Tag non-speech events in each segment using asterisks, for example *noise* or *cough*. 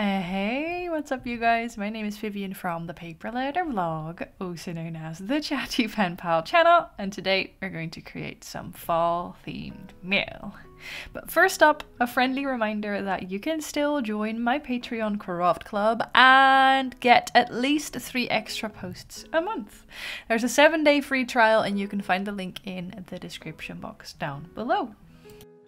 Uh, hey, what's up, you guys? My name is Vivian from the Paper Letter Blog, also known as the Chatty Pen Pal channel, and today we're going to create some fall themed mail. But first up, a friendly reminder that you can still join my Patreon Craft Club and get at least three extra posts a month. There's a seven day free trial, and you can find the link in the description box down below.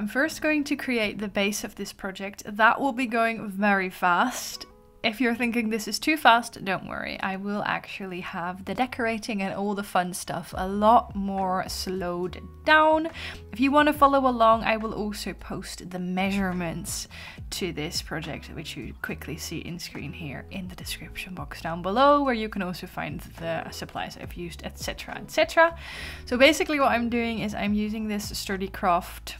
I'm first going to create the base of this project. That will be going very fast. If you're thinking this is too fast, don't worry. I will actually have the decorating and all the fun stuff a lot more slowed down. If you want to follow along, I will also post the measurements to this project, which you quickly see in screen here in the description box down below, where you can also find the supplies I've used, etc, etc. So basically what I'm doing is I'm using this Sturdy Craft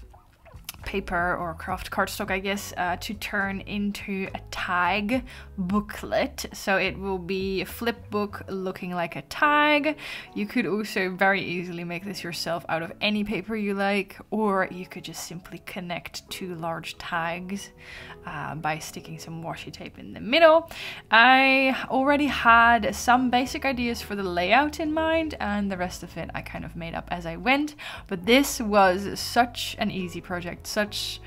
paper or craft cardstock, I guess, uh, to turn into a tag booklet. So it will be a flip book looking like a tag. You could also very easily make this yourself out of any paper you like, or you could just simply connect two large tags uh, by sticking some washi tape in the middle. I already had some basic ideas for the layout in mind, and the rest of it I kind of made up as I went. But this was such an easy project such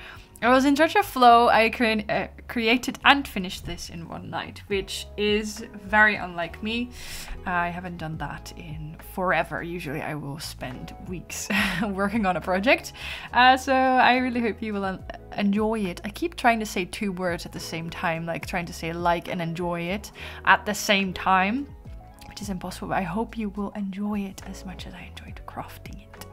I was in such a flow, I cre uh, created and finished this in one night, which is very unlike me. I haven't done that in forever. Usually I will spend weeks *laughs* working on a project. Uh, so I really hope you will enjoy it. I keep trying to say two words at the same time, like trying to say like and enjoy it at the same time, which is impossible, but I hope you will enjoy it as much as I enjoyed crafting it.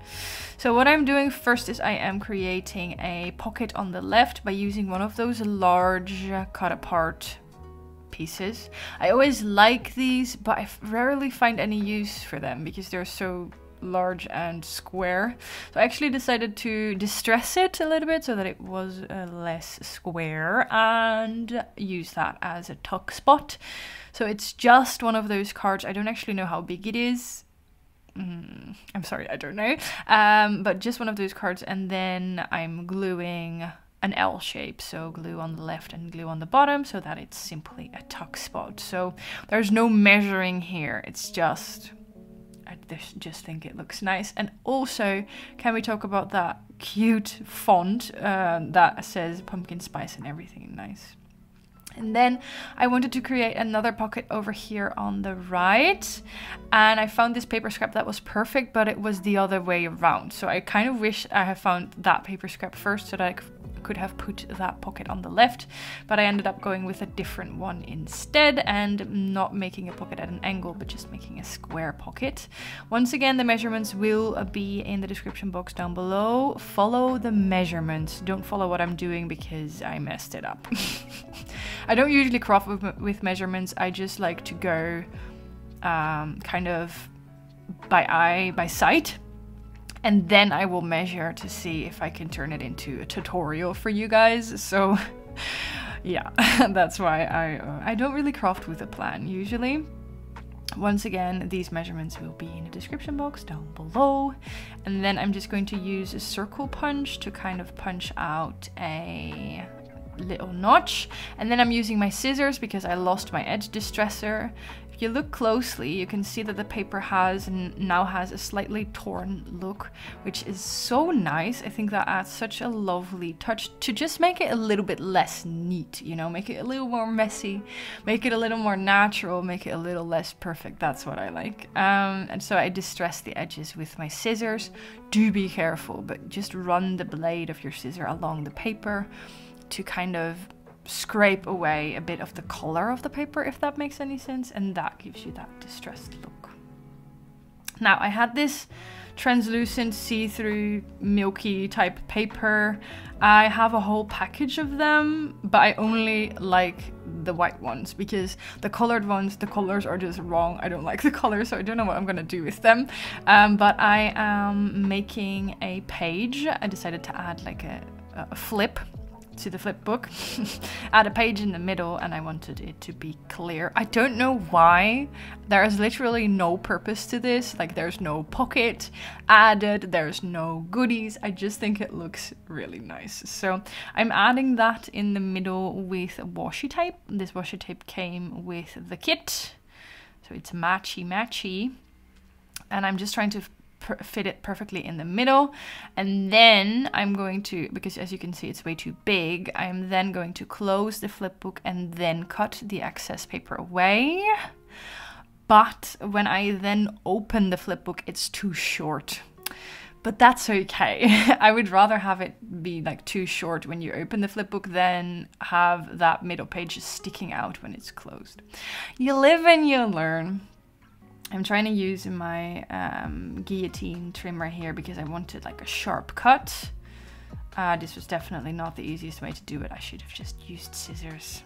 So what I'm doing first is I am creating a pocket on the left by using one of those large cut apart pieces. I always like these, but I rarely find any use for them because they're so large and square. So I actually decided to distress it a little bit so that it was uh, less square and use that as a tuck spot. So it's just one of those cards. I don't actually know how big it is. Mm, I'm sorry, I don't know. Um, but just one of those cards, and then I'm gluing an L shape, so glue on the left and glue on the bottom so that it's simply a tuck spot. So there's no measuring here, it's just, I just think it looks nice. And also, can we talk about that cute font uh, that says pumpkin spice and everything nice? And then I wanted to create another pocket over here on the right. And I found this paper scrap that was perfect, but it was the other way around. So I kind of wish I had found that paper scrap first so that I could have put that pocket on the left, but I ended up going with a different one instead and not making a pocket at an angle, but just making a square pocket. Once again, the measurements will be in the description box down below. Follow the measurements. Don't follow what I'm doing because I messed it up. *laughs* I don't usually craft with, with measurements. I just like to go um, kind of by eye, by sight and then I will measure to see if I can turn it into a tutorial for you guys. So *laughs* yeah, *laughs* that's why I, uh, I don't really craft with a plan usually. Once again, these measurements will be in the description box down below. And then I'm just going to use a circle punch to kind of punch out a little notch. And then I'm using my scissors because I lost my edge distresser if you look closely, you can see that the paper has and now has a slightly torn look, which is so nice. I think that adds such a lovely touch to just make it a little bit less neat, you know, make it a little more messy, make it a little more natural, make it a little less perfect. That's what I like. Um, and so I distress the edges with my scissors. Do be careful, but just run the blade of your scissor along the paper to kind of scrape away a bit of the color of the paper, if that makes any sense, and that gives you that distressed look. Now, I had this translucent, see-through, milky type paper. I have a whole package of them, but I only like the white ones because the colored ones, the colors are just wrong. I don't like the *laughs* colors, so I don't know what I'm gonna do with them. Um, but I am making a page. I decided to add like a, a flip to the flip book, *laughs* add a page in the middle, and I wanted it to be clear. I don't know why. There is literally no purpose to this. Like there's no pocket added, there's no goodies. I just think it looks really nice. So I'm adding that in the middle with washi tape. This washi tape came with the kit. So it's matchy matchy. And I'm just trying to fit it perfectly in the middle and then I'm going to because as you can see it's way too big I'm then going to close the flip book and then cut the excess paper away but when I then open the flip book it's too short but that's okay. *laughs* I would rather have it be like too short when you open the flipbook than have that middle page sticking out when it's closed. You live and you learn. I'm trying to use my um, guillotine trimmer here because I wanted like a sharp cut. Uh, this was definitely not the easiest way to do it. I should have just used scissors.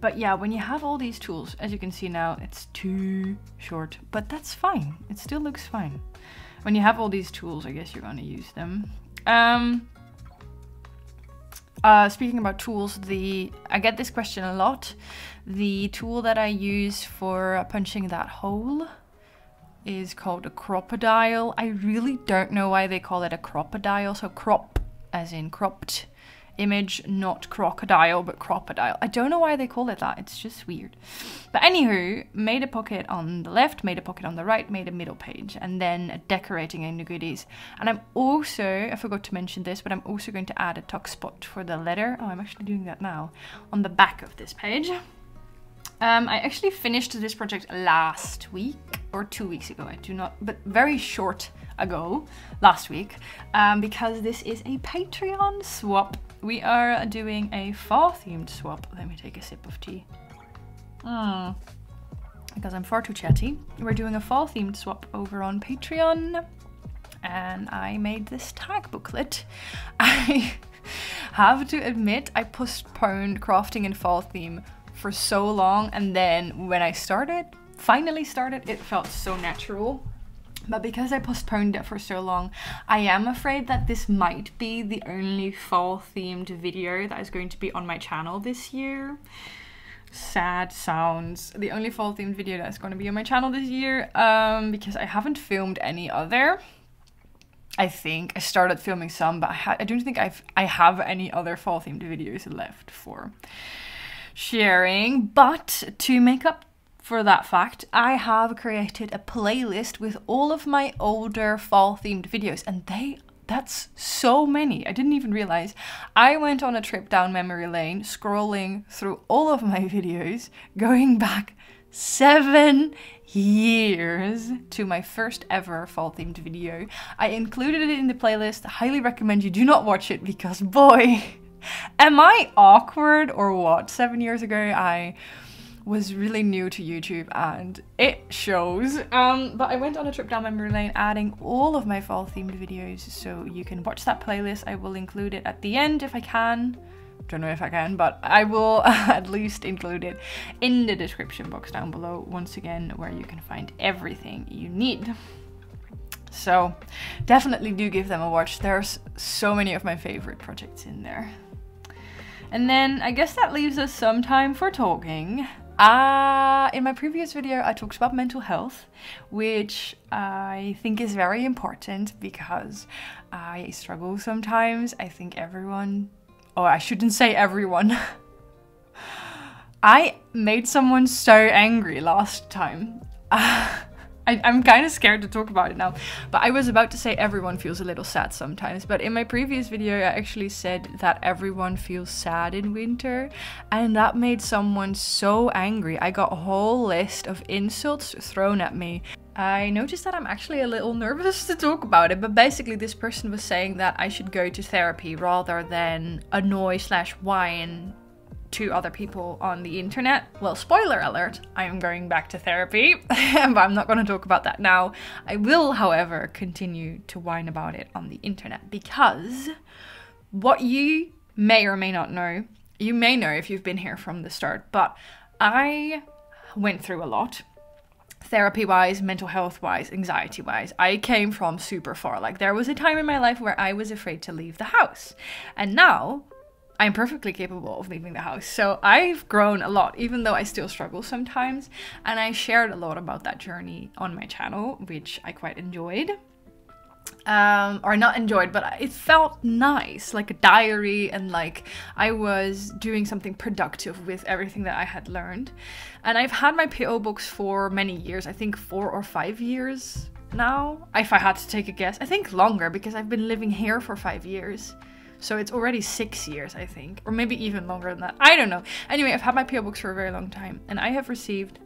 But yeah, when you have all these tools, as you can see now, it's too short, but that's fine. It still looks fine. When you have all these tools, I guess you're gonna use them. Um, uh, speaking about tools, the I get this question a lot. The tool that I use for punching that hole is called a Crop-A-Dile. I really don't know why they call it a crocodile. So crop as in cropped image, not crocodile, but Crop-A-Dile. I don't know why they call it that. It's just weird. But anywho, made a pocket on the left, made a pocket on the right, made a middle page, and then decorating in the goodies. And I'm also, I forgot to mention this, but I'm also going to add a tuck spot for the letter. Oh, I'm actually doing that now on the back of this page. Um, I actually finished this project last week or two weeks ago. I do not, but very short ago, last week, um, because this is a Patreon swap. We are doing a fall themed swap. Let me take a sip of tea. Hmm. Because I'm far too chatty. We're doing a fall themed swap over on Patreon. And I made this tag booklet. *laughs* I have to admit, I postponed crafting in fall theme for so long. And then when I started, finally started, it felt so natural. But because I postponed it for so long, I am afraid that this might be the only fall themed video that is going to be on my channel this year. Sad sounds. The only fall themed video that's going to be on my channel this year um, because I haven't filmed any other. I think I started filming some, but I, I don't think I've I have any other fall themed videos left for sharing. But to make up for that fact, I have created a playlist with all of my older fall themed videos and they that's so many. I didn't even realize. I went on a trip down memory lane, scrolling through all of my *laughs* videos, going back seven years to my first ever fall themed video. I included it in the playlist. I highly recommend you do not watch it because boy, *laughs* am I awkward or what? Seven years ago, I was really new to YouTube and it shows. Um, but I went on a trip down memory lane adding all of my fall themed videos so you can watch that playlist. I will include it at the end if I can. Don't know if I can, but I will *laughs* at least include it in the description box down below once again where you can find everything you need. So definitely do give them a watch. There's so many of my favorite projects in there. And then I guess that leaves us some time for talking. Uh, in my previous video, I talked about mental health, which I think is very important because I struggle sometimes. I think everyone, or I shouldn't say everyone. *laughs* I made someone so angry last time. *laughs* I, am kind of scared to talk about it now, but I was about to say everyone feels a little sad sometimes. But in my previous video, I actually said that everyone feels sad in winter, and that made someone so angry. I got a whole list of insults thrown at me. I noticed that I'm actually a little *laughs* nervous to talk about it, but basically this person was saying that I should go to therapy rather than annoy slash whine to other people on the internet. Well, spoiler alert, I am going back to therapy, *laughs* but I'm not going to talk about that now. I will, however, continue to whine about it on the internet because what you may or may not know, you may know if you've been here from the start, but I went through a lot therapy wise, mental health wise, anxiety wise. I came from super far. Like, there was a time in my life where I was afraid to leave the house. And now I'm perfectly capable of leaving the house. So I've grown a lot, even though I still struggle sometimes. And I shared a lot about that journey on my channel, which I quite enjoyed. Um, or not enjoyed, but it felt nice, like a diary, and like I was doing something productive with everything that I had learned. And I've had my PO box for many years, I think four or five years now, if I had to take a guess. I think longer because I've been living here for five years. So it's already six years, I think, or maybe even longer than that. I don't know. Anyway, I've had my PO box for a very long time, and I have received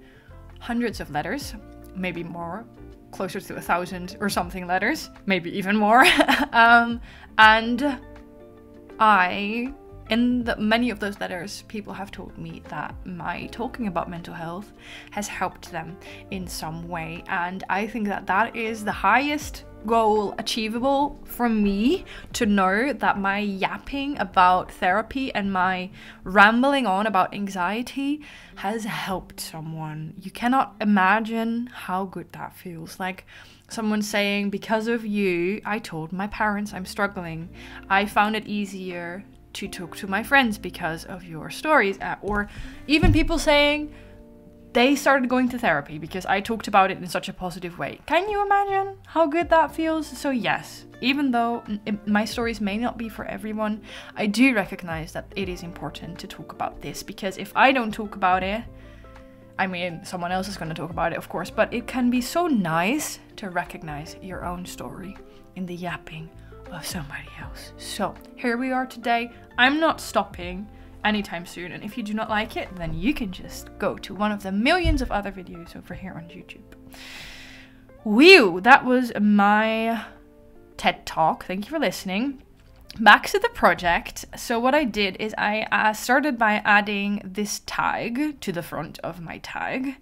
hundreds of letters, maybe more, closer to a thousand or something letters, maybe even more. *laughs* um, and I in the, many of those letters, people have told me that my talking about mental health has helped them in some way. And I think that that is the highest goal achievable for me to know that my yapping about therapy and my rambling on about anxiety has helped someone. You cannot imagine how good that feels. Like, someone saying, Because of you, I told my parents I'm struggling. I found it easier to talk to my friends because of your stories. Uh, or even people saying they started going to therapy because I talked about it in such a positive way. Can you imagine how good that feels? So, yes, even though my stories may not be for everyone, I do recognize that it is important to talk about this because if I don't talk about it, I mean, someone else is going to talk about it, of course, but it can be so nice to recognize your own story in the yapping of somebody else. So here we are today. I'm not stopping anytime soon. And if you do not like it, then you can just go to one of the millions of other videos over here on YouTube. Whew, that was my TED Talk. Thank you for listening back to the project. So what I did is I uh, started by adding this tag to the front of my tag.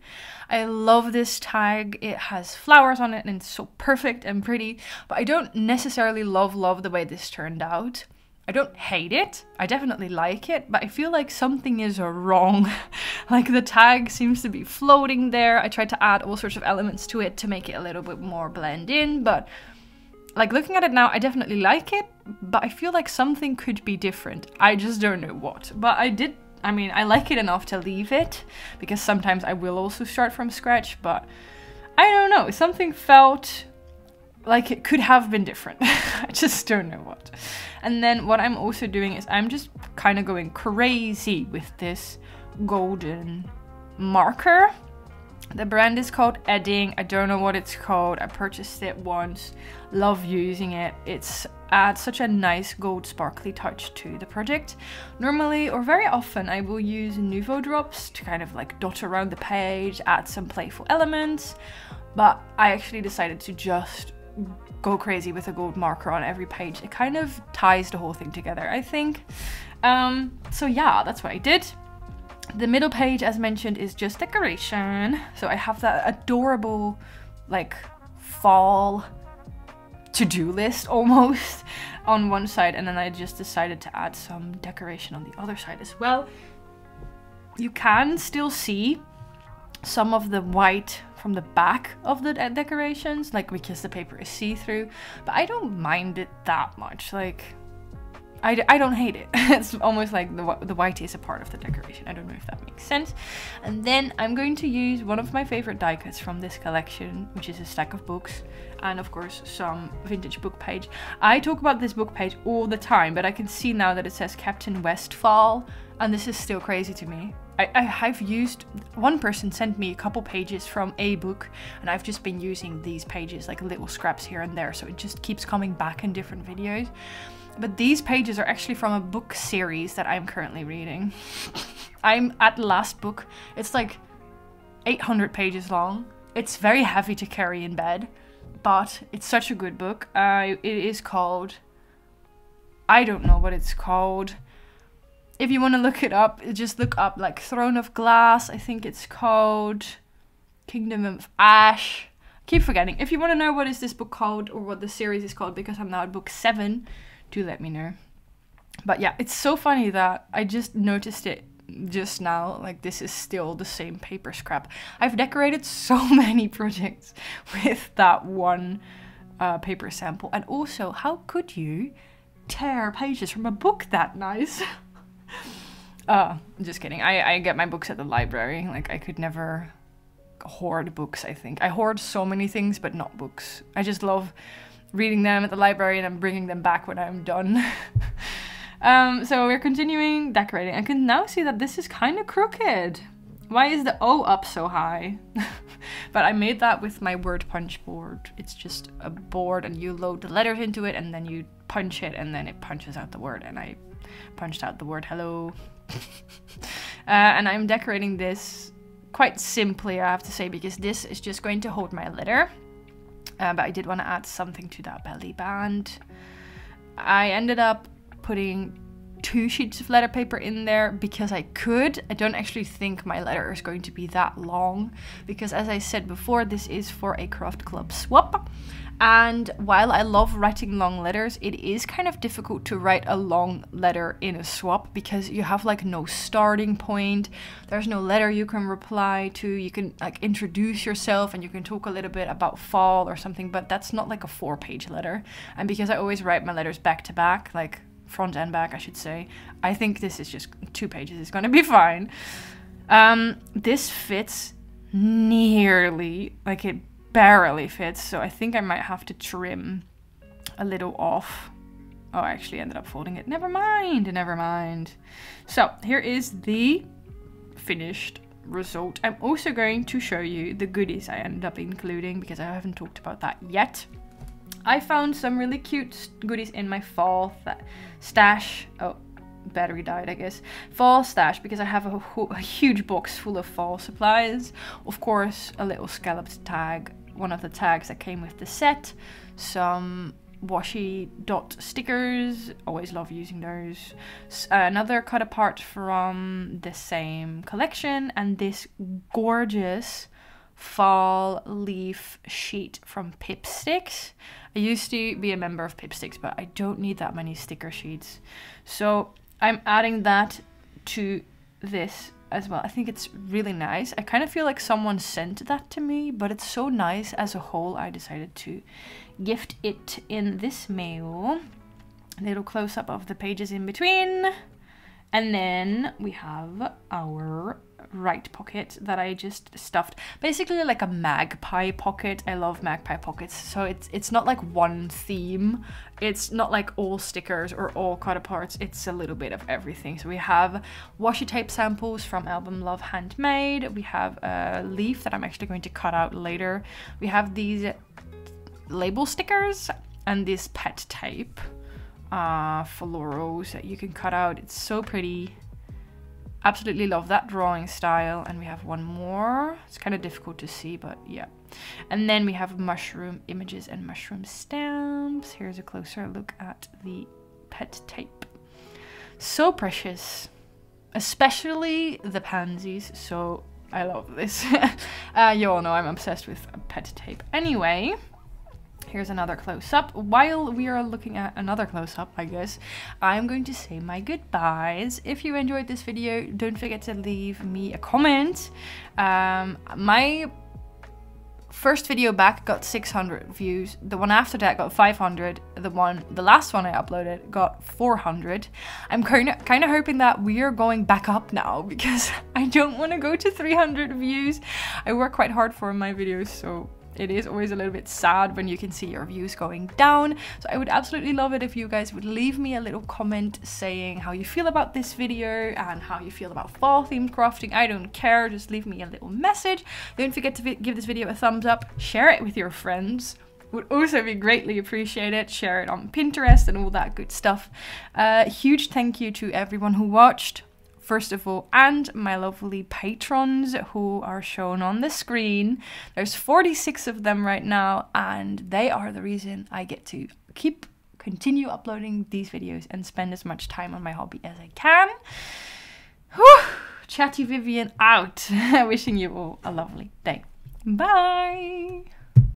I love this tag. It has flowers on it and it's so perfect and pretty, but I don't necessarily love love the way this turned out. I don't hate it. I definitely like it, but I feel like something is wrong. *laughs* like the tag seems to be floating there. I tried to add all sorts of elements to it to make it a little bit more blend in, but like looking at it now, I definitely like it, but I feel like something could be different. I just don't know what. But I did, I mean, I like it enough to leave it because sometimes I will also start from scratch, but I don't know. Something felt like it could have been different. *laughs* I just don't know what. And then what I'm also doing is I'm just kind of going crazy with this golden marker the brand is called Edding. I don't know what it's called. I purchased it once. Love using it. It's adds such a nice gold sparkly touch to the project. Normally or very often I will use Nuvo drops to kind of like dot around the page, add some playful elements, but I actually decided to just go crazy with a gold marker on every page. It kind of ties the whole thing together, I think. Um, so yeah, that's what I did. The middle page, as mentioned, is just decoration. So I have that adorable, like, fall to-do list *laughs* almost on one side and then I just decided to add some decoration on the other side as well. You can still see some of the white from the back of the decorations, like because the paper is see-through, but I don't mind it that much. Like, I, I don't hate it. *laughs* it's almost like the, the white is a part of the decoration. I don't know if that makes sense. And then I'm going to use one of my favorite die cuts from this collection, which is a stack of books and of course some vintage book page. I talk about this book page all the time, but I can see now that it says Captain Westfall and this is still crazy to me. I, I have used, one person sent me a couple pages from a book and I've just been using these pages like little scraps here and there so it just keeps coming back in different videos. But these pages are actually from a book series that I'm currently reading. *laughs* I'm at the last book. It's like 800 pages long. It's very heavy to carry in bed, but it's such a good book. Uh, it is called. I don't know what it's called. If you want to look it up, just look up like Throne of Glass. I think it's called Kingdom of Ash. keep forgetting. If you want to know what is this book called or what the series is called, because I'm now at book seven, do let me know. But yeah, it's so funny that I just noticed it just now. Like, this is still the same paper scrap. I've decorated so *laughs* many projects with that one uh, paper sample. And also, how could you tear pages from a book that nice? *laughs* *laughs* Uh, just kidding. I, I get my books at the library. Like, I could never hoard books, I think. I hoard so many things, but not books. I just love reading them at the library and I'm bringing them back when I'm done. *laughs* um, so we're continuing decorating. I can now see that this is kind of crooked. Why is the O up so high? *laughs* but I made that with my word punch board. It's just a board and you load the letters into it and then you punch it and then it punches out the word and I punched out the word hello. *laughs* uh, and I'm decorating this quite simply, I have to say, because this is just going to hold my letter. Uh, but I did want to add something to that belly band. I ended up putting two sheets of letter paper in there because I could. I don't actually think my letter is going to be that long because as I said before, this is for a craft club swap. And while I love writing long letters, it is kind of difficult to write a long letter in a swap because you have like no starting point. There's no letter you can reply to. You can like introduce yourself and you can talk a little bit about fall or something, but that's not like a four page letter. And because I always write my letters back to back, like front and back, I should say. I think this is just two pages. It's gonna be fine. Um, this fits nearly, like it barely fits, so I think I might have to trim a little off. Oh, I actually ended up folding it. Never mind, never mind. So here is the finished result. I'm also going to show you the goodies I ended up including because I haven't talked about that yet. I found some really cute goodies in my fall stash. Oh, battery died, I guess. Fall stash because I have a, a, huge box full of fall supplies. Of course, a little scalloped tag, one of the tags that came with the set. Some washi dot stickers, always love using those. Uh, another cut apart from the same collection, and this gorgeous fall leaf sheet from Pipsticks. I used to be a member of Pipsticks, but I don't need that many sticker sheets. So I'm adding that to this as well. I think it's really nice. I kind of feel like someone sent that to me, but it's so nice as a whole. I decided to gift it in this mail. A little close up of the pages in between. And then we have our right pocket that I just stuffed. Basically like a magpie pocket. I love magpie pockets. So it's it's not like one theme. It's not like all stickers or all cut aparts. It's a little bit of everything. So we have washi tape samples from Album Love Handmade. We have a leaf that I'm actually going to cut out later. We have these label stickers and this pet tape uh, florals that you can cut out. It's so pretty. Absolutely love that drawing style. And we have one more. It's kind of difficult to see, but yeah. And then we have mushroom images and mushroom stamps. Here's a closer look at the pet tape. So precious. Especially the pansies. So I love this. *laughs* uh, you all know I'm obsessed with pet tape. Anyway, Here's another close-up. While we are looking at another close-up, I guess, I'm going to say my goodbyes. If you enjoyed this video, don't forget to leave me a comment. Um, my first video back got 600 views. The one after that got 500. The one, the last one I uploaded got 400. I'm kind of kind of hoping that we are going back up now *laughs* because I don't want to go to 300 views. I work quite hard for my videos, so it is always a little bit sad when you can see your views going down. So I would absolutely love it if you guys would leave me a little comment saying how you feel about this video and how you feel about fall themed crafting. I don't care, just leave me a little message. Don't forget to give this video a thumbs up, share it with your friends would also be greatly appreciated. Share it on Pinterest and all that good stuff. Uh, huge thank you to everyone who watched first of all, and my lovely patrons who are shown on the screen. There's 46 of them right now, and they are the reason I get to keep continue uploading these videos and spend as much time on my hobby as I can. Whew, Chatty Vivian out. *laughs* Wishing you all a lovely day. Bye.